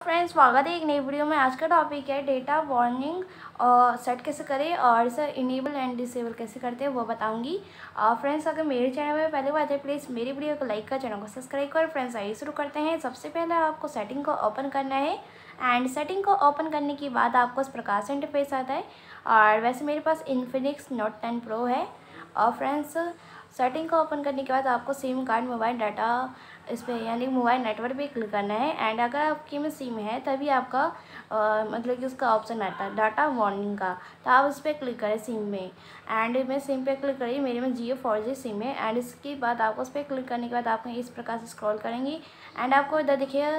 Friends, स्वागत है एक नई वीडियो में। आज का टॉपिक है डेटा वार्निंग सेट कैसे करें और इसे इनेबल एंड डिसेबल कैसे करते हैं वो बताऊँगी। फ्रेंड्स, अगर मेरे चैनल में पहले बात है प्लीज़ मेरी वीडियो को लाइक कर चैनल को सब्सक्राइब कर। फ्रेंड्स, आइए शुरू करते हैं। सबसे पहले आपको सेटिंग को ओपन करना है एंड सेटिंग को ओपन करने के बाद आपको इस प्रकार से इंटरफेस आता है। और वैसे मेरे पास इन्फिनिक्स नोट टेन प्रो है। और फ्रेंड्स सेटिंग को ओपन करने के बाद आपको सिम कार्ड मोबाइल डाटा इस पर यानी मोबाइल नेटवर्क पे क्लिक करना है एंड अगर आपकी में सिम है तभी आपका आ, मतलब कि उसका ऑप्शन आता है डाटा वार्निंग का। तो आप उस पर क्लिक करें सिम में। एंड मैं सिम पे क्लिक करी मेरे में जियो फोर जी सिम है एंड इसके बाद आपको उस पर क्लिक करने के बाद आप इस प्रकार से स्क्रॉल करेंगे एंड आपको इधर देखिए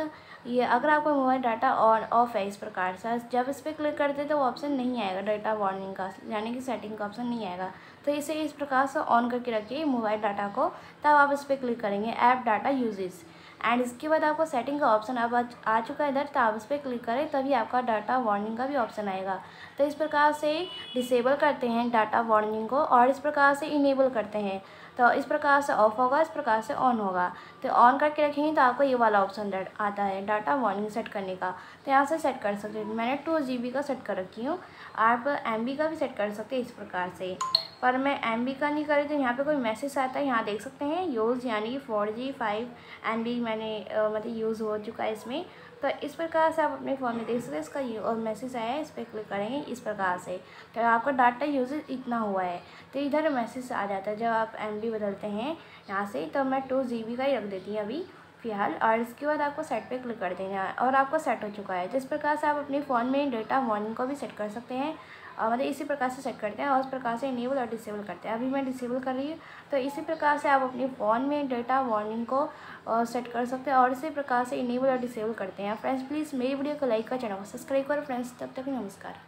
ये अगर आपका मोबाइल डाटा ऑन ऑफ़ है इस प्रकार से जब इस पर क्लिक करते तो ऑप्शन नहीं आएगा डाटा वार्निंग का यानी कि सेटिंग का ऑप्शन नहीं आएगा। तो इसे इस प्रकार से ऑन करके रखिए मोबाइल डाटा को तब आप इस पर क्लिक करेंगे ऐप डाटा यूजेस एंड इसके बाद आपको सेटिंग का ऑप्शन अब आ चुका है इधर तो आप इस पर क्लिक करें, तभी आपका डाटा वार्निंग का भी ऑप्शन आएगा। तो इस प्रकार से डिसेबल करते हैं डाटा वार्निंग को और इस प्रकार से इनेबल करते हैं। तो इस प्रकार से ऑफ़ होगा, इस प्रकार से ऑन होगा। तो ऑन करके रखेंगे तो आपको ये वाला ऑप्शन आता है डाटा वार्निंग सेट करने का। तो यहाँ से सेट कर सकते हैं। मैंने टू जी का सेट कर रखी हूँ। आप एमबी का भी सेट कर सकते हैं इस प्रकार से। पर मैं एमबी का नहीं करी तो यहाँ पे कोई मैसेज आता है, यहाँ देख सकते हैं। यूज़ यानी कि फोर जी फाइव एम मैंने मतलब यूज़ हो चुका है इसमें। तो इस प्रकार से आप अपने फ़ोन में देख सकते हैं, इसका और मैसेज आया है, इस पर क्लिक करेंगे इस प्रकार से। तो आपका डाटा यूज़ इतना हुआ है। तो इधर मैसेज आ जाता है, जब आप एमबी बदलते हैं यहाँ से तो मैं टू जी का ही रख देती हूँ अभी, फ़िलहाल। और इसके बाद आपको सेट पे क्लिक कर देना है। और आपको सेट हो चुका है। जिस प्रकार से आप अपने फ़ोन में डेटा वार्निंग को भी सेट कर सकते हैं, और मतलब इसी प्रकार से सेट करते हैं, और उस प्रकार से इनेबल और डिसेबल करते हैं। अभी मैं डिसेबल कर रही हूँ तो इसी प्रकार से आप अपने फ़ोन में डेटा वार्निंग को सेट कर सकते हैं, और इसी प्रकार से इनेबल और डिसेबल करते हैं। फ्रेंड्स प्लीज़ मेरी वीडियो को लाइक कर चैनल को सब्सक्राइब करो। फ्रेंड्स तब तक नमस्कार।